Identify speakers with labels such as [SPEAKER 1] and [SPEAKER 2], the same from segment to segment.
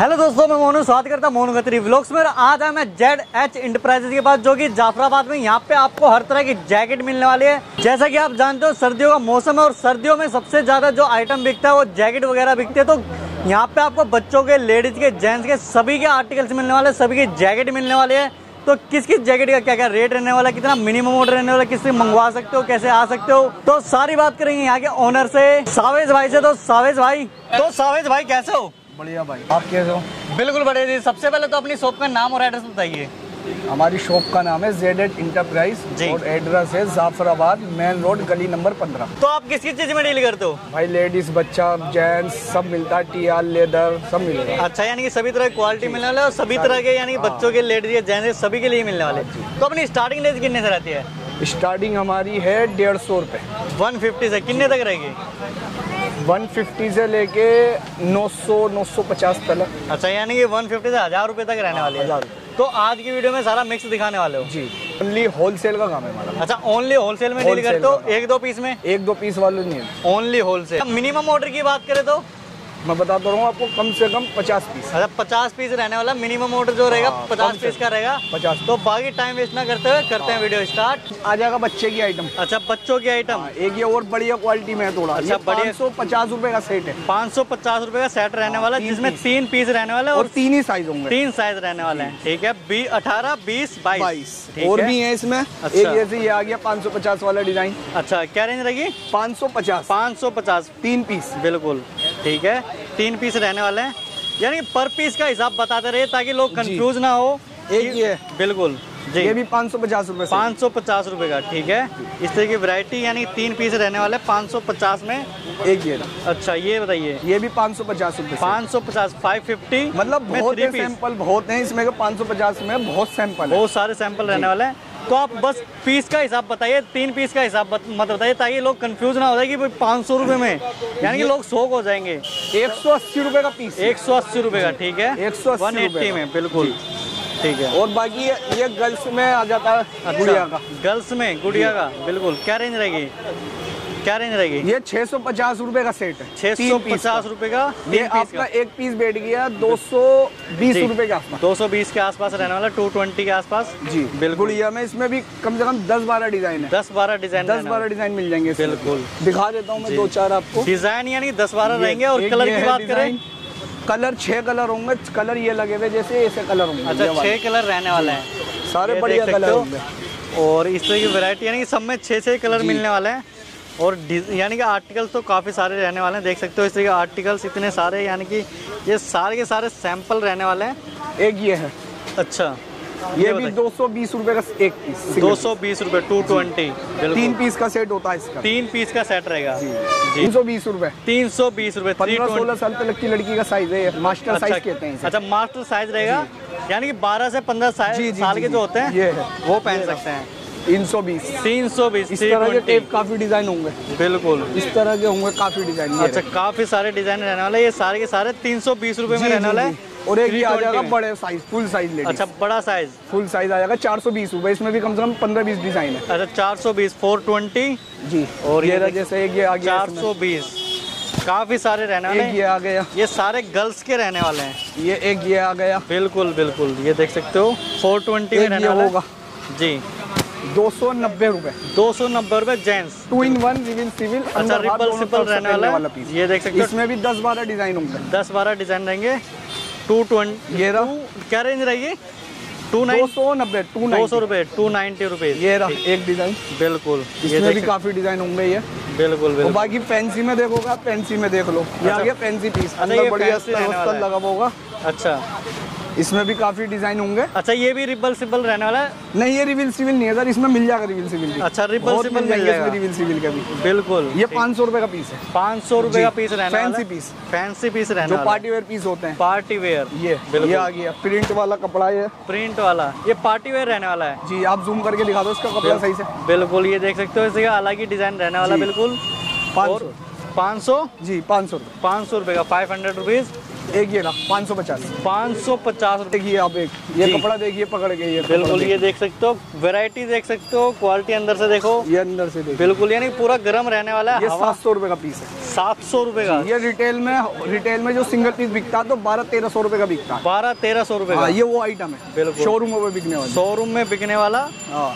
[SPEAKER 1] Hello दोस्तों, मैं मोनू स्वागत करता हूँ मोनू खत्री व्लॉग्स में आज है मैं जेड एच इंटरप्राइजेज के पास, जो कि जाफराबाद में यहाँ पे आपको हर तरह की जैकेट मिलने वाली है। जैसा कि आप जानते हो, सर्दियों का मौसम है और सर्दियों में सबसे ज़्यादा जो आइटम बिकता है वो जैकेट वगैरह बिकते हैं। तो यहाँ पे आपको बच्चों के लेडीज़ के जेंट्स के सभी के आर्टिकल्स मिलने वाले, सभी की जैकेट मिलने वाले है। तो किस किस जैकेट का क्या क्या रेट रहने वाला कितना मिनिमम ऑर्डर रहने वाला किससे मंगवा सकते हो, कैसे आ सकते हो? तो सारी बात करेंगे यहाँ के ओनर से। सावेज भाई से तो सावेज भाई तो सावेज भाई, कैसे हो?
[SPEAKER 2] बढ़िया भाई। आप कैसे हो?
[SPEAKER 1] बिल्कुल बढ़िया जी। सबसे पहले तो अपनी शॉप का नाम और एड्रेस बताइए।
[SPEAKER 2] हमारी शॉप का नाम है जेड एड इंटरप्राइज और एड्रेस है जाफराबाद मेन रोड गली नंबर पंद्रह।
[SPEAKER 1] तो आप किस किस चीज़ में डील करते हो?
[SPEAKER 2] भाई लेडीज़ बच्चा जेंट्स सब मिलता है टी आर लेदर सब मिलता है
[SPEAKER 1] अच्छा यानी कि सभी तरह की क्वालिटी मिलने वाले और सभी तरह के यानी बच्चों के लेडीज़ जेंट्स सभी के लिए मिलने वाले। तो अपनी स्टार्टिंग रेंज कितने से रहती है?
[SPEAKER 2] स्टार्टिंग हमारी है डेढ़ सौ रुपये
[SPEAKER 1] 150 से कितने तक रहेगी?
[SPEAKER 2] वन फिफ्टी से लेके नौ सौ नौ सौ पचास तक।
[SPEAKER 1] अच्छा यानी कि 150 से हज़ार रुपए तक रहने वाले है।
[SPEAKER 2] हज़ार
[SPEAKER 1] तो आज की वीडियो में सारा मिक्स दिखाने वाले हो?
[SPEAKER 2] जी। ओनली होलसेल का काम है हमारा।
[SPEAKER 1] अच्छा ओनली होलसेल में डील करते हो? एक दो पीस में?
[SPEAKER 2] एक दो पीस वाले नहीं। है
[SPEAKER 1] ओनली होलसेल मिनिमम ऑर्डर की बात करें तो?
[SPEAKER 2] मैं बताता हूँ आपको कम से कम पचास पीस
[SPEAKER 1] अच्छा पचास पीस रहने वाला मिनिमम ऑर्डर जो रहेगा
[SPEAKER 2] हाँ,
[SPEAKER 1] पचास पीस का रहेगा।
[SPEAKER 2] पचास।
[SPEAKER 1] तो बाकी टाइम वेस्ट ना करते हुए करते हैं वीडियो स्टार्ट
[SPEAKER 2] आ जाएगा बच्चे की आइटम
[SPEAKER 1] अच्छा बच्चों की आइटम
[SPEAKER 2] हाँ, एक ये और बढ़िया क्वालिटी में है थोड़ा।
[SPEAKER 1] अच्छा, बढ़िया।
[SPEAKER 2] सौ पचास रूपए का सेट है।
[SPEAKER 1] पाँच सौ पचास रूपए का सेट रहने वाला है जिसमें तीन पीस रहने वाले हैं
[SPEAKER 2] और तीन ही साइज़ होंगे।
[SPEAKER 1] तीन साइज़ रहने वाले हैं। ठीक है बी अठारह बीस बाईस।
[SPEAKER 2] बाईस। और भी है इसमें।
[SPEAKER 1] अच्छा।
[SPEAKER 2] एक जैसे ये आ गया 550 वाला डिज़ाइन
[SPEAKER 1] अच्छा क्या रेंज रहेगी?
[SPEAKER 2] 550
[SPEAKER 1] पाँच सौ पचास।
[SPEAKER 2] तीन पीस
[SPEAKER 1] बिल्कुल। ठीक है? तीन पीस रहने वाले हैं। यानी पर पीस का हिसाब बताते रहे ताकि लोग कंफ्यूज ना हो।
[SPEAKER 2] एक ये है।
[SPEAKER 1] बिल्कुल। जी।
[SPEAKER 2] ये भी 550 रुपए से।
[SPEAKER 1] पाँच सौ पचास रूपए का ठीक है? इस तरह की वैरायटी यानी तीन पीस रहने वाले पाँच सौ पचास में।
[SPEAKER 2] एक ये।
[SPEAKER 1] अच्छा ये बताइए।
[SPEAKER 2] ये भी 550 रुपए से।
[SPEAKER 1] पाँच सौ पचास फाइव फिफ्टी
[SPEAKER 2] मतलब बहुत है सैंपल बहुत हैं इसमें के 550 में बहुत सैंपल है।
[SPEAKER 1] बहुत सारे सैंपल रहने वाले हैं। तो आप बस पीस का हिसाब बताइए तीन पीस का हिसाब बत, मत बताइए ताकि लोग कंफ्यूज ना हो जाए कि भाई पाँच सौ रुपये में। यानी कि लोग शौक हो जाएँगे।
[SPEAKER 2] एक सौ अस्सी रुपये का पीस।
[SPEAKER 1] एक सौ अस्सी रुपये का ठीक है?
[SPEAKER 2] एक सौ
[SPEAKER 1] वन एट्टी में बिल्कुल। ठीक है।
[SPEAKER 2] और बाकी ये, ये गर्ल्स में आ जाता है गुड़िया का।
[SPEAKER 1] गर्ल्स में गुड़िया का बिल्कुल। क्या रेंज रहेगी? क्या रेंज रहेगी?
[SPEAKER 2] ये 650 रुपए का सेट है।
[SPEAKER 1] छह सौ पचास रुपए का
[SPEAKER 2] ये आपका एक पीस बैठ गया दो सौ बीस रूपए के आसपास।
[SPEAKER 1] दो सौ बीस के आसपास रहने वाला टू ट्वेंटी के आसपास।
[SPEAKER 2] जी।
[SPEAKER 1] बिल्कुल।
[SPEAKER 2] गुड़िया में इसमें भी कम से कम दस बारह डिज़ाइन है।
[SPEAKER 1] दस बारह डिज़ाइन
[SPEAKER 2] दस बारह डिज़ाइन मिल जाएँगे
[SPEAKER 1] बिल्कुल।
[SPEAKER 2] दिखा देता हूँ मैं दो चार आपको।
[SPEAKER 1] डिज़ाइन यानी दस बारह रहेंगे और कलर की बात करें।
[SPEAKER 2] कलर छह कलर होंगे कलर ये लगे हुए जैसे ऐसे कलर होंगे।
[SPEAKER 1] अच्छा छह कलर रहने वाले हैं।
[SPEAKER 2] सारे बढ़िया कलर होंगे।
[SPEAKER 1] और इस तरह की वैरायटी यानी सब में छः छः कलर मिलने वाले हैं। और यानी कि आर्टिकल्स तो काफ़ी सारे रहने वाले हैं देख सकते हो इस तरह के आर्टिकल्स इतने सारे यानी कि ये सारे के सारे सैंपल रहने वाले हैं।
[SPEAKER 2] एक ये है।
[SPEAKER 1] अच्छा।
[SPEAKER 2] ये ये भी दो सौ बीस रुपए का एक पीस
[SPEAKER 1] दो सौ बीस रुपये टू ट्वेंटी
[SPEAKER 2] तीन पीस का सेट होता है इसका।
[SPEAKER 1] तीन पीस का सेट रहेगा।
[SPEAKER 2] तीन सौ बीस रुपए।
[SPEAKER 1] तीन सौ बीस
[SPEAKER 2] पंद्रह सोलह साल तक की लड़की का साइज़ है मास्टर साइज़ कहते हैं
[SPEAKER 1] अच्छा मास्टर साइज़ रहेगा। यानी कि बारह से पंद्रह साल के
[SPEAKER 2] जो
[SPEAKER 1] होते हैं वो पहन सकते हैं।
[SPEAKER 2] तीन सौ बीस।
[SPEAKER 1] तीन सौ बीस
[SPEAKER 2] इस तरह के टेप काफ़ी डिज़ाइन होंगे।
[SPEAKER 1] बिल्कुल।
[SPEAKER 2] इस तरह के होंगे काफ़ी डिज़ाइन
[SPEAKER 1] अच्छा काफ़ी सारे डिज़ाइन रहने वाले ये सारे के सारे तीन सौ बीस रूपए में रहने वाला है।
[SPEAKER 2] और एक ये आ जाएगा बड़े साइज़ फुल साइज़ लेडीज़
[SPEAKER 1] अच्छा बड़ा साइज़
[SPEAKER 2] फुल साइज़ आ जाएगा चार सौ बीस रुपए। इसमें भी कम से कम पंद्रह बीस डिज़ाइन है।
[SPEAKER 1] अच्छा चार सौ बीस फोर ट्वेंटी
[SPEAKER 2] जी।
[SPEAKER 1] और ये
[SPEAKER 2] जैसे एक ये आ गया
[SPEAKER 1] चार सौ बीस। काफ़ी सारे रहने वाले
[SPEAKER 2] ये आ गया।
[SPEAKER 1] ये सारे गर्ल्स के रहने वाले हैं।
[SPEAKER 2] ये एक ये आ गया।
[SPEAKER 1] बिल्कुल बिल्कुल। ये देख सकते हो फोर ट्वेंटी में रहने वाला
[SPEAKER 2] होगा।
[SPEAKER 1] जी।
[SPEAKER 2] दो सौ नब्बे रुपए।
[SPEAKER 1] दो सौ नब्बे रुपए जेंट्स।
[SPEAKER 2] टू इन वन रिविल सिविल
[SPEAKER 1] अच्छा रिपल सिपल रहने वाला। है
[SPEAKER 2] पीस
[SPEAKER 1] ये देख सकते हो।
[SPEAKER 2] इसमें भी दस बारह डिज़ाइन होंगे।
[SPEAKER 1] दस बारह डिज़ाइन रहेंगे। टू ट्वेंटी
[SPEAKER 2] ये रहा।
[SPEAKER 1] क्या रेंज रहेगी टू नाइन
[SPEAKER 2] सौ नब्बे टू
[SPEAKER 1] दो सौ रुपये टू नाइन्टी रुपीज़
[SPEAKER 2] ये रहा एक डिज़ाइन
[SPEAKER 1] बिल्कुल। ये
[SPEAKER 2] इसमें भी काफ़ी डिज़ाइन होंगे ये।
[SPEAKER 1] बिल्कुल बिल्कुल।
[SPEAKER 2] बाकी फैंसी में देखोगा फैंसी में देख लो। ये आ
[SPEAKER 1] अच्छा।
[SPEAKER 2] गया फैंसी पीस
[SPEAKER 1] ये
[SPEAKER 2] अंदर बढ़िया
[SPEAKER 1] वाला।
[SPEAKER 2] लगा होगा।
[SPEAKER 1] अच्छा।
[SPEAKER 2] इसमें भी काफ़ी डिज़ाइन होंगे।
[SPEAKER 1] अच्छा ये भी रिबल सिबल रहने वाला है?
[SPEAKER 2] नहीं ये रिविल सिविल नहीं है सर इसमें मिल जाएगा रिविल सिविल
[SPEAKER 1] अच्छा रिबल सिबल
[SPEAKER 2] मिल जाएगा सिविल का भी।
[SPEAKER 1] बिल्कुल।
[SPEAKER 2] ये पाँच सौ रुपए का पीस है।
[SPEAKER 1] पाँच सौ रुपए का पीस रहने है।
[SPEAKER 2] piece।
[SPEAKER 1] फैंसी पीस रहने
[SPEAKER 2] जो पार्टी वेयर पीस होते हैं।
[SPEAKER 1] पार्टी वेयर
[SPEAKER 2] ये। ये आ गया। प्रिंट वाला कपड़ा ये।
[SPEAKER 1] प्रिंट वाला। ये पार्टी वेयर रहने वाला है।
[SPEAKER 2] जी आप जूम करके दिखा दो इसका कपड़ा सही से।
[SPEAKER 1] बिल्कुल ये देख सकते हो इसका अलग ही डिज़ाइन रहने वाला बिल्कुल।
[SPEAKER 2] पाँच सौ। जी पाँच सौ रुपये
[SPEAKER 1] पाँच सौ रुपये का फाइव हंड्रेड रुपीज़
[SPEAKER 2] एक ये रहा पाँच सौ पचास।
[SPEAKER 1] पाँच सौ पचास
[SPEAKER 2] देखिए आप एक ये कपड़ा देखिए पकड़ के ये
[SPEAKER 1] बिल्कुल ये देख सकते हो वैरायटी देख सकते हो क्वालिटी अंदर से देखो।
[SPEAKER 2] ये अंदर से देखो
[SPEAKER 1] बिल्कुल यानी पूरा गर्म रहने वाला है
[SPEAKER 2] सात सौ रुपए का पीस है।
[SPEAKER 1] सात सौ रुपए का।
[SPEAKER 2] ये रिटेल में रिटेल में जो सिंगल पीस बिकता है तो बारह तेरह सौ रुपए का बिकता है।
[SPEAKER 1] बारह तेरह सौ रुपए का।
[SPEAKER 2] हाँ ये वो आइटम है।
[SPEAKER 1] बिल्कुल।
[SPEAKER 2] शोरूमों में बिकने वाला।
[SPEAKER 1] शोरूम में बिकने वाला।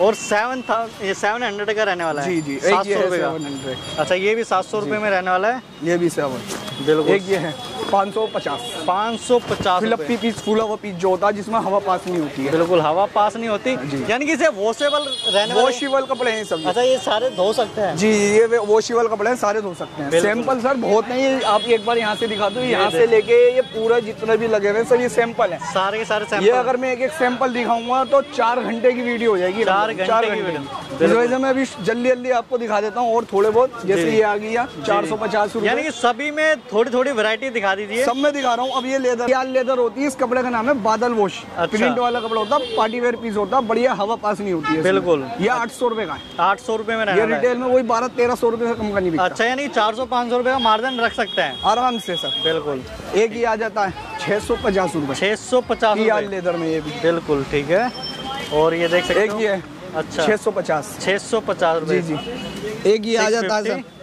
[SPEAKER 1] और सेवन सेवन हंड्रेड का रहने वाला है।
[SPEAKER 2] जी जी।
[SPEAKER 1] सात सौ रुपए का। अच्छा ये भी सात सौ रुपए में रहने वाला है?
[SPEAKER 2] ये भी सेवन
[SPEAKER 1] बिल्कुल।
[SPEAKER 2] एक ये है। पाँच सौ पचास।
[SPEAKER 1] पाँच सौ पचास
[SPEAKER 2] फिलप्पी पीस फूला हुआ पीस जो होता है जिसमें हवा पास नहीं होती है।
[SPEAKER 1] बिल्कुल हवा पास नहीं होती। यानी कि इसे वॉशेबल रहने
[SPEAKER 2] वॉशिबल कपड़े हैं सब।
[SPEAKER 1] अच्छा ये सारे धो सकते हैं?
[SPEAKER 2] जी ये वॉशिबल कपड़े हैं सारे धो सकते हैं। सैंपल सर बहुत नहीं आप एक बार यहाँ से दिखा दो यहाँ से लेके ये पूरा जितना भी लगे हुए सर ये सैंपल है।
[SPEAKER 1] सारे के सारे
[SPEAKER 2] ये अगर मैं एक एक सैंपल दिखाऊँगा तो चार घंटे की वीडियो हो जाएगी।
[SPEAKER 1] चार घंटे की वीडियो।
[SPEAKER 2] इस वजह से मैं अभी जल्दी जल्दी आपको दिखा देता हूँ और थोड़े बहुत जैसे। ये आ गया चार सौ पचास
[SPEAKER 1] यानी कि सभी में थोड़ी थोड़ी वैरायटी दिखा दीजिए।
[SPEAKER 2] सब में दिखा रहा हूँ। अब ये लेदर यार लेदर होती है? इस कपड़े का नाम है बादल वॉश।
[SPEAKER 1] अच्छा।
[SPEAKER 2] प्रिंट वाला कपड़ा होता है पार्टी वेयर पीस होता है बढ़िया हवा पास नहीं होती है
[SPEAKER 1] बिल्कुल।
[SPEAKER 2] ये आठ सौ रुपए का
[SPEAKER 1] आठ सौ रुपए में
[SPEAKER 2] ये रिटेल में वही बारह तेरह सौ रुपए से कम का नहीं
[SPEAKER 1] अच्छा यानी चार सौ पाँच सौ रुपए का मार्जिन रख सकते हैं।
[SPEAKER 2] आराम से सर।
[SPEAKER 1] बिल्कुल।
[SPEAKER 2] एक ही आ जाता है छह सौ पचास रुपए।
[SPEAKER 1] छह सौ पचास
[SPEAKER 2] लेदर में ये भी।
[SPEAKER 1] बिल्कुल ठीक है। और ये देख सकते
[SPEAKER 2] एक
[SPEAKER 1] ही।
[SPEAKER 2] है
[SPEAKER 1] अच्छा।
[SPEAKER 2] छह सौ पचास।
[SPEAKER 1] छह सौ पचास
[SPEAKER 2] जी जी। एक ही आ जाता है सर।
[SPEAKER 1] 650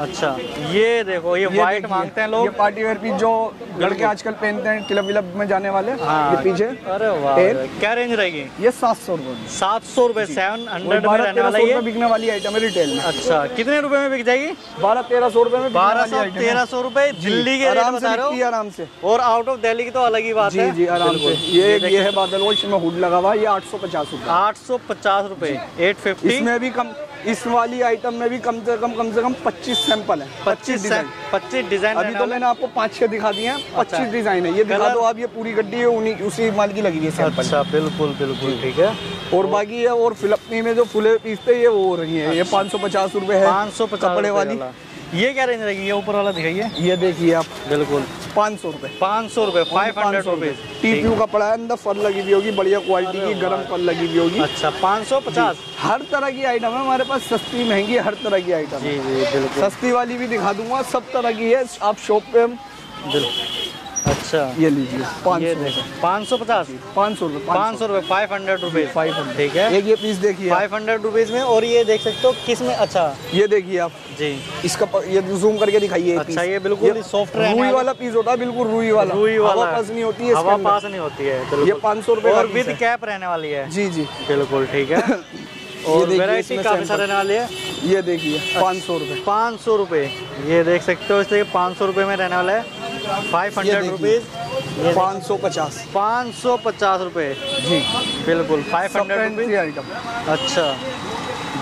[SPEAKER 1] अच्छा ये देखो ये
[SPEAKER 2] ये
[SPEAKER 1] व्हाइट मांगते हैं
[SPEAKER 2] ये
[SPEAKER 1] लोग
[SPEAKER 2] पार्टी वेयर पीस जो लड़के आजकल पहनते हैं क्लब विलब में जाने वाले
[SPEAKER 1] हाँ।
[SPEAKER 2] ये पीछे
[SPEAKER 1] अरे वाह क्या रेंज रहेगी?
[SPEAKER 2] ये सात सौ रुपए
[SPEAKER 1] सात सौ रुपए सेवन हंड्रेड में रहने वाला ये।
[SPEAKER 2] बिकने वाली आइटम है रिटेल में।
[SPEAKER 1] अच्छा कितने रुपए में बिक जाएगी?
[SPEAKER 2] बारह तेरह सौ रुपए में
[SPEAKER 1] बारह सौ तेरह सौ रुपए दिल्ली के
[SPEAKER 2] आराम से आराम से।
[SPEAKER 1] और आउट ऑफ़ दिल्ली की तो अलग ही बात है।
[SPEAKER 2] जी आराम से। ये ये है बादल वो इसमें हुड लगा हुआ ये आठ सौ पचास रुपए।
[SPEAKER 1] आठ सौ पचास रुपए एट फिफ्टी
[SPEAKER 2] इसमें भी कम इस वाली आइटम में भी कम से कम कम से कम पच्चीस सैंपल है।
[SPEAKER 1] पच्चीस
[SPEAKER 2] डिज़ाइन
[SPEAKER 1] पच्चीस डिज़ाइन
[SPEAKER 2] अभी तो मैंने आपको पाँच छह दिखा दिए हैं। पच्चीस डिज़ाइन है। ये दिखा दो आप ये पूरी गड्डी है उन्हीं उसी माल की लगी हुई है
[SPEAKER 1] अच्छा बिल्कुल बिल्कुल ठीक है।
[SPEAKER 2] और बाकी ये और फिलपनी में जो फुले पीस थे ये वो हो रही है। ये पाँच सौ पचास रुपए है
[SPEAKER 1] पाँच सौ पचास
[SPEAKER 2] कपड़े वाली।
[SPEAKER 1] ये क्या रेंज रहेगी? ये ऊपर वाला दिखाइए।
[SPEAKER 2] ये देखिए आप।
[SPEAKER 1] बिल्कुल।
[SPEAKER 2] पाँच सौ रुपए।
[SPEAKER 1] पाँच सौ रुपए फाइव हंड्रेड रुपीज़
[SPEAKER 2] टीपीयू कपड़ा है अंदर फल लगी हुई होगी बढ़िया क्वालिटी की गर्म फल लगी हुई होगी।
[SPEAKER 1] अच्छा पाँच सौ पचास।
[SPEAKER 2] हर तरह की आइटम है हमारे पास सस्ती महँगी हर तरह की आइटम
[SPEAKER 1] जी जी बिल्कुल।
[SPEAKER 2] सस्ती वाली भी दिखा दूँगा सब तरह की है आप शॉप पे
[SPEAKER 1] बिल्कुल। अच्छा।
[SPEAKER 2] ये लीजिए पाँच सौ
[SPEAKER 1] पाँच सौ पचास?
[SPEAKER 2] पाँच सौ रुपये
[SPEAKER 1] पाँच सौ। रुपए five hundred rupees
[SPEAKER 2] five hundred
[SPEAKER 1] ठीक है।
[SPEAKER 2] एक ये पीस देखिए
[SPEAKER 1] फाइव हंड्रेड रुपीज़ में और ये देख सकते हो किसमें? अच्छा।
[SPEAKER 2] ये देखिए आप।
[SPEAKER 1] जी।
[SPEAKER 2] इसका ये जूम करके दिखाइए
[SPEAKER 1] अच्छा। ये बिल्कुल सॉफ्ट
[SPEAKER 2] रुई
[SPEAKER 1] वाला
[SPEAKER 2] पीस होता है बिल्कुल रुई वाला।
[SPEAKER 1] रुई वाला।
[SPEAKER 2] पास नहीं होती है
[SPEAKER 1] हवा पास नहीं होती है।
[SPEAKER 2] ये 500 रुपए का
[SPEAKER 1] और विद कैप रहने वाली है।
[SPEAKER 2] जी जी।
[SPEAKER 1] बिल्कुल ठीक है। और वैरायटी काफ़ी सारे रहने वाली है।
[SPEAKER 2] ये देखिए पाँच सौ रुपये।
[SPEAKER 1] पाँच सौ रुपये। ये देख सकते हो इसलिए पाँच सौ रुपये में रहने वाला है। फाइव हंड्रेड रुपीज़
[SPEAKER 2] पाँच सौ पचास।
[SPEAKER 1] पाँच सौ पचास रुपये
[SPEAKER 2] जी।
[SPEAKER 1] बिल्कुल फाइव हंड्रेड
[SPEAKER 2] आइटम
[SPEAKER 1] अच्छा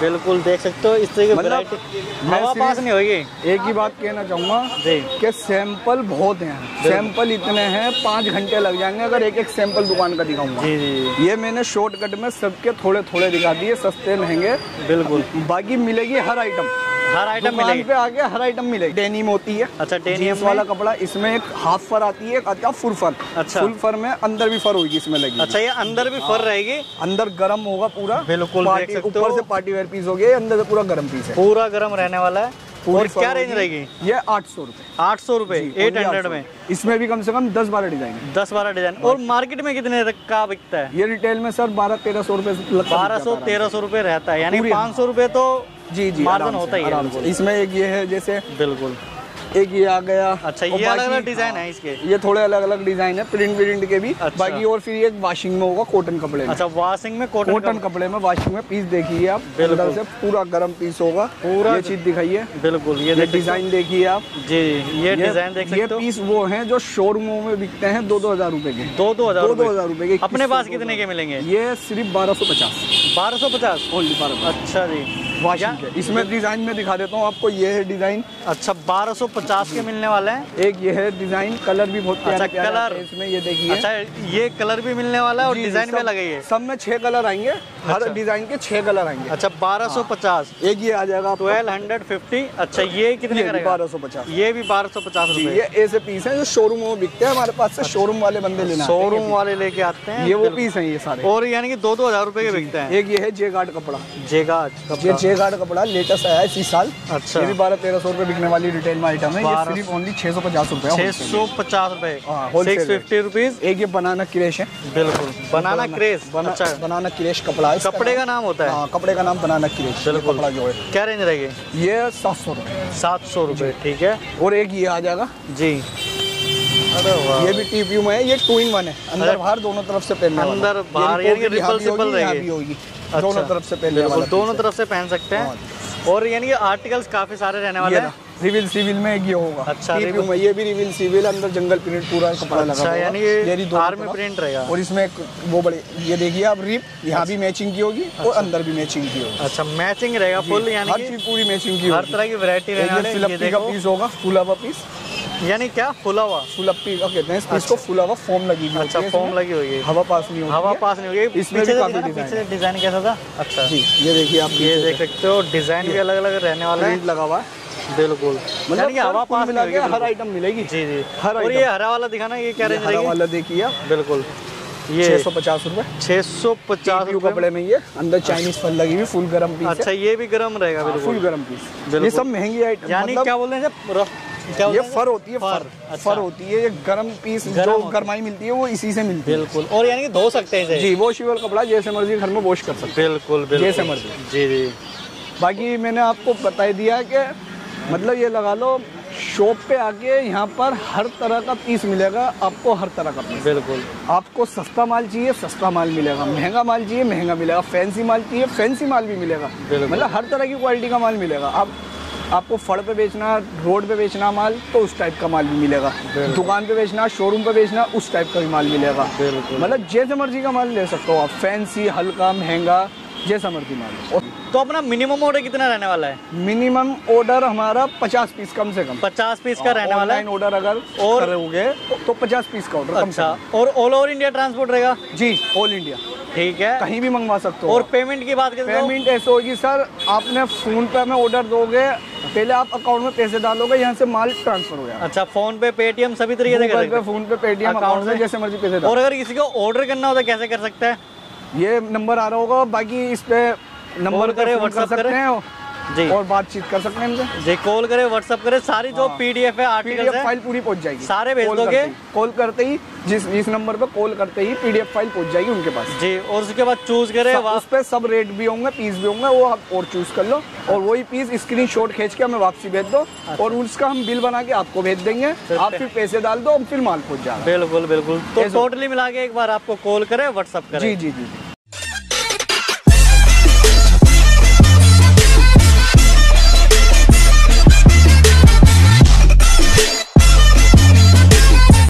[SPEAKER 1] बिल्कुल देख सकते हो इस तरह की
[SPEAKER 2] मतलब
[SPEAKER 1] हवा पास नहीं होगी।
[SPEAKER 2] एक ही बात कहना चाहूँगा
[SPEAKER 1] जी।
[SPEAKER 2] कि सैंपल बहुत हैं। सैंपल इतने हैं पाँच घंटे लग जाएँगे अगर एक एक सैंपल दुकान का दिखाऊँगा।
[SPEAKER 1] जी जी
[SPEAKER 2] ये मैंने शॉर्टकट में सबके थोड़े थोड़े दिखा दिए सस्ते महँगे।
[SPEAKER 1] बिल्कुल।
[SPEAKER 2] बाकी मिलेगी हर आइटम
[SPEAKER 1] हर आइटम मिलेगी।
[SPEAKER 2] पे आगे हर आइटम मिलेगी। डेनिम होती है
[SPEAKER 1] अच्छा
[SPEAKER 2] जीन्स
[SPEAKER 1] डेनियम
[SPEAKER 2] वाला कपड़ा इसमें एक हाफ़ फर आती है आता है फुल फर
[SPEAKER 1] अच्छा।
[SPEAKER 2] फुल फर में अंदर भी फर होगी इसमें लगी
[SPEAKER 1] अच्छा ये अंदर भी फर रहेगी?
[SPEAKER 2] अंदर गर्म होगा पूरा।
[SPEAKER 1] बिल्कुल,
[SPEAKER 2] ऊपर से पार्टी वेयर पीस हो गया अंदर से पूरा गर्म पीस है।
[SPEAKER 1] पूरा गर्म रहने वाला है। और क्या रेंज रहेगी?
[SPEAKER 2] ये आठ सौ रुपए।
[SPEAKER 1] आठ सौ रुपये एट हंड्रेड में।
[SPEAKER 2] इसमें भी कम से कम दस बारह डिज़ाइन
[SPEAKER 1] दस बारह डिज़ाइन। और मार्केट में कितने तक का बिकता है?
[SPEAKER 2] ये रिटेल में सर बारह तेरह सौ रुपए है।
[SPEAKER 1] बारह सौ तेरह सौ रुपये रहता है यानी पाँच सौ रुपये तो
[SPEAKER 2] जी जी
[SPEAKER 1] मार्जिन होता ही है।
[SPEAKER 2] इसमें एक ये है जैसे
[SPEAKER 1] बिल्कुल।
[SPEAKER 2] एक ये आ गया।
[SPEAKER 1] अच्छा ये अलग अलग डिज़ाइन
[SPEAKER 2] हाँ,
[SPEAKER 1] है इसके?
[SPEAKER 2] ये थोड़े अलग अलग डिज़ाइन है प्रिंट प्रिंट के भी।
[SPEAKER 1] अच्छा।
[SPEAKER 2] बाकी और फिर ये वॉशिंग में होगा कॉटन कपड़े में।
[SPEAKER 1] अच्छा वॉशिंग में कॉटन
[SPEAKER 2] कॉटन कपड़े में वॉशिंग में पीस देखिए आप
[SPEAKER 1] बिल्कुल।
[SPEAKER 2] अंदर से पूरा गर्म पीस होगा।
[SPEAKER 1] पूरा-
[SPEAKER 2] ये चीज़ दिखाइए।
[SPEAKER 1] बिल्कुल ये
[SPEAKER 2] डिज़ाइन देखिए। आप।
[SPEAKER 1] जी ये डिज़ाइन देख
[SPEAKER 2] ये पीस वो है जो शोरूमों में बिकते हैं दो दो हज़ार रूपए के।
[SPEAKER 1] दो दो हज़ार
[SPEAKER 2] दो हज़ार रुपए के।
[SPEAKER 1] अपने पास कितने के मिलेंगे?
[SPEAKER 2] ये सिर्फ़ बारह सौ पचास।
[SPEAKER 1] बारह सौ पचास?
[SPEAKER 2] ओनली बारह
[SPEAKER 1] अच्छा जी।
[SPEAKER 2] वॉशिंग इसमें डिज़ाइन में दिखा देता हूँ आपको ये है डिज़ाइन
[SPEAKER 1] अच्छा बारह सौ पचास के मिलने वाले हैं।
[SPEAKER 2] एक ये है डिज़ाइन कलर भी बहुत
[SPEAKER 1] अच्छा, कलर।
[SPEAKER 2] इसमें ये देखिए।
[SPEAKER 1] अच्छा ये कलर भी मिलने वाला है और
[SPEAKER 2] जी, जी,
[SPEAKER 1] डिज़ाइन में
[SPEAKER 2] सब-
[SPEAKER 1] लगे
[SPEAKER 2] सब में छह कलर आएँगे हर
[SPEAKER 1] अच्छा।
[SPEAKER 2] डिज़ाइन के छह कलर आएँगे।
[SPEAKER 1] अच्छा बारह सौ पचास।
[SPEAKER 2] एक ये आ जाएगा
[SPEAKER 1] ट्वेल्व हंड्रेड फिफ्टी अच्छा ये कितने
[SPEAKER 2] बारह सौ पचास।
[SPEAKER 1] ये भी बारह सौ पचास
[SPEAKER 2] जी ये ऐसे पीस है जो शोरूम में बिकते हैं हमारे पास से शोरूम वाले बंदे लेना
[SPEAKER 1] शोरूम वाले लेके आते हैं
[SPEAKER 2] ये वो पीस है ये सारे।
[SPEAKER 1] और यानी कि दो दो हज़ार रुपए के बिकते हैं।
[SPEAKER 2] एक ये है जे गार्ड कपड़ा।
[SPEAKER 1] जेगा
[SPEAKER 2] ये जे गार्ड कपड़ा लेटेस्ट आया है इसी साल।
[SPEAKER 1] अच्छा।
[SPEAKER 2] ये भी बारह तेरह सौ रुपए बिकने वाली रिटेल में आइटम है। ये सिर्फ़ ओनली छह सौ पचास रुपए
[SPEAKER 1] छह सौ पचास रुपए।
[SPEAKER 2] हाँ,
[SPEAKER 1] फिफ्टी रुपीज़
[SPEAKER 2] एक ये बनाना क्रेश है।
[SPEAKER 1] बिल्कुल। बनाना अच्छा।
[SPEAKER 2] बनाना क्रेश कपड़ा है।
[SPEAKER 1] कपड़े का नाम होता है।
[SPEAKER 2] हाँ कपड़े का नाम बनाना क्रेश
[SPEAKER 1] बिल्कुल।
[SPEAKER 2] कपड़ा जो है।
[SPEAKER 1] क्या रेंज रहेगी?
[SPEAKER 2] ये सात सौ रुपए।
[SPEAKER 1] सात सौ रुपए ठीक है।
[SPEAKER 2] और एक ये आ जाएगा।
[SPEAKER 1] जी।
[SPEAKER 2] ये भी टीपीयू में है। ये टू इन वन है। अंदर बाहर दोनों तरफ़ से पहनने
[SPEAKER 1] अंदर बाहर
[SPEAKER 2] भी
[SPEAKER 1] यानी कि
[SPEAKER 2] pocket यहाँ
[SPEAKER 1] रिपल
[SPEAKER 2] भी
[SPEAKER 1] सिपल
[SPEAKER 2] होगी, यहाँ
[SPEAKER 1] रहेगी।
[SPEAKER 2] होगी।
[SPEAKER 1] अच्छा।
[SPEAKER 2] दोनों तरफ़ से पहनने वाला
[SPEAKER 1] दोनों तरफ़ से पहन सकते हैं। और यानी कि आर्टिकल्स काफ़ी सारे रहने वाले हैं।
[SPEAKER 2] रिविल सिविल में एक ये होगा।
[SPEAKER 1] अच्छा, रिविल-
[SPEAKER 2] में ये भी रिविल सिविल अंदर जंगल प्रिंट पूरा कपड़ा लगा
[SPEAKER 1] अच्छा यानी
[SPEAKER 2] ये
[SPEAKER 1] आर्मी प्रिंट रहेगा।
[SPEAKER 2] और इसमें वो बड़े ये देखिए आप रिप यहाँ भी मैचिंग की होगी और अंदर भी मैचिंग की होगी।
[SPEAKER 1] अच्छा मैचिंग रहेगा फुल यानी
[SPEAKER 2] हर चीज़ पूरी मैचिंग की
[SPEAKER 1] हर तरह की वैरायटी
[SPEAKER 2] ये
[SPEAKER 1] हैं। ये देखो।
[SPEAKER 2] पीस होगा फुला पीस
[SPEAKER 1] यानी क्या? फुला हुआ।
[SPEAKER 2] फुलप्पी का कहते हैं इस पीस को फुला हुआ फोम लगी हुई
[SPEAKER 1] अच्छा फॉर्म लगी हुई है।
[SPEAKER 2] हवा पास नहीं होती
[SPEAKER 1] हवा पास नहीं होगी
[SPEAKER 2] इसमें भी काफ़ी डिज़ाइन
[SPEAKER 1] पीछे डिज़ाइन कैसा था? अच्छा।
[SPEAKER 2] जी ये देखिए आप
[SPEAKER 1] ये देख सकते हो डिज़ाइन भी अलग अलग रहने वाला है।
[SPEAKER 2] लगा हुआ है।
[SPEAKER 1] बिल्कुल।
[SPEAKER 2] मतलब
[SPEAKER 1] हवा पास
[SPEAKER 2] मिला
[SPEAKER 1] होगी
[SPEAKER 2] हर आइटम मिलेगी।
[SPEAKER 1] जी जी।
[SPEAKER 2] हर
[SPEAKER 1] और ये हरा वाला दिखाना ये क्या रेंज
[SPEAKER 2] हरा वाला देखिए आप।
[SPEAKER 1] बिल्कुल। ये
[SPEAKER 2] छह सौ पचास रूपए।
[SPEAKER 1] छह सौ पचास
[SPEAKER 2] कपड़े में ये अंदर चाइनीज़ फल लगी हुई फुल गरम पीस
[SPEAKER 1] अच्छा ये भी गर्म रहेगा
[SPEAKER 2] फुल गरम पीस ये सब महँगी आइटम
[SPEAKER 1] यानी
[SPEAKER 2] मतलब
[SPEAKER 1] क्या बोल रहे हैं? क्या
[SPEAKER 2] ये फर होती है फर
[SPEAKER 1] फर, अच्छा।
[SPEAKER 2] फर होती है ये गरम पीस
[SPEAKER 1] गरम
[SPEAKER 2] जो
[SPEAKER 1] है।
[SPEAKER 2] गरमाई मिलती है वो इसी से मिलती है।
[SPEAKER 1] बिल्कुल। और यानी कि धो सकते हैं
[SPEAKER 2] जी वो शिवल कपड़ा जैसे मर्ज़ी घर में वॉश कर सकते
[SPEAKER 1] बिल्कुल बिल्कुल।
[SPEAKER 2] जैसे मर्ज़ी।
[SPEAKER 1] जी जी।
[SPEAKER 2] बाकी मैंने आपको बता दिया कि मतलब ये लगा लो शॉप पे आके यहाँ पर हर तरह का पीस मिलेगा आपको हर तरह का पीस।
[SPEAKER 1] बिल्कुल।
[SPEAKER 2] आपको सस्ता माल चाहिए सस्ता माल मिलेगा। महँगा माल चाहिए महँगा मिलेगा। फैंसी माल चाहिए फैंसी माल भी मिलेगा। मतलब हर तरह की क्वालिटी का माल मिलेगा। आप आपको फड़ पे बेचना रोड पे बेचना माल तो उस टाइप का माल भी मिलेगा। दुकान पे बेचना शोरूम पे बेचना उस टाइप का भी माल मिलेगा। मतलब जैसे मर्ज़ी का माल ले सकते हो आप। फैंसी हल्का महँगा जैसा मर्ज़ी माल
[SPEAKER 1] तो अपना मिनिमम ऑर्डर कितना रहने वाला है?
[SPEAKER 2] मिनिमम ऑर्डर हमारा पचास पीस कम से कम।
[SPEAKER 1] पचास पीस का रहने वाला है?
[SPEAKER 2] ऑर्डर अगर
[SPEAKER 1] और-
[SPEAKER 2] करोगे तो पचास पीस का ऑर्डर
[SPEAKER 1] अच्छा और ऑल ओवर इंडिया ट्रांसपोर्ट रहेगा?
[SPEAKER 2] जी ऑल इंडिया
[SPEAKER 1] ठीक है।
[SPEAKER 2] कहीं भी मंगवा सकते हो
[SPEAKER 1] और पेमेंट की बात करें तो?
[SPEAKER 2] पेमेंट ऐसे होगी सर आपने फ़ोन पे हमें ऑर्डर दोगे पहले आप अकाउंट में पैसे डालोगे यहाँ से माल ट्रांसफ़र हो जाएगा।
[SPEAKER 1] अच्छा फ़ोन पे पेटीएम सभी तरीके से कर सकते हैं
[SPEAKER 2] फ़ोन पे पेटीएम अकाउंट में?
[SPEAKER 1] से?
[SPEAKER 2] जैसे मर्ज़ी पैसे
[SPEAKER 1] और अगर किसी को ऑर्डर करना हो तो कैसे कर सकते हैं?
[SPEAKER 2] ये नंबर आ रहा होगा बाकी इस पे नंबर
[SPEAKER 1] करे
[SPEAKER 2] व्हाट्सएप कर सकते? हैं।
[SPEAKER 1] जी।
[SPEAKER 2] और बातचीत कर सकते हैं
[SPEAKER 1] जी कॉल करें व्हाट्सअप करे सारी जो। पीडीएफ है है
[SPEAKER 2] फ़ाइल पूरी पहुँच जाएगी।
[SPEAKER 1] सारे भेज दोगे?
[SPEAKER 2] कॉल करते ही जिस इस नंबर पे कॉल करते ही पीडीएफ फ़ाइल पहुँच जाएगी उनके पास।
[SPEAKER 1] जी और उसके बाद चूज़ करे
[SPEAKER 2] उस पे सब रेट भी होंगे पीस भी होंगे वो आप और चूज़ कर लो। और वही पीस स्क्रीन शॉट खींच के हमें वापसी भेज दो। और उसका हम बिल बना के आपको भेज देंगे। आप फिर पैसे डाल दो फिर माल पहुँच जाएगा
[SPEAKER 1] बिल्कुल बिल्कुल। तो टोटली मिला के एक बार आपको कॉल करे व्हाट्सअप करे।
[SPEAKER 2] जी जी जी।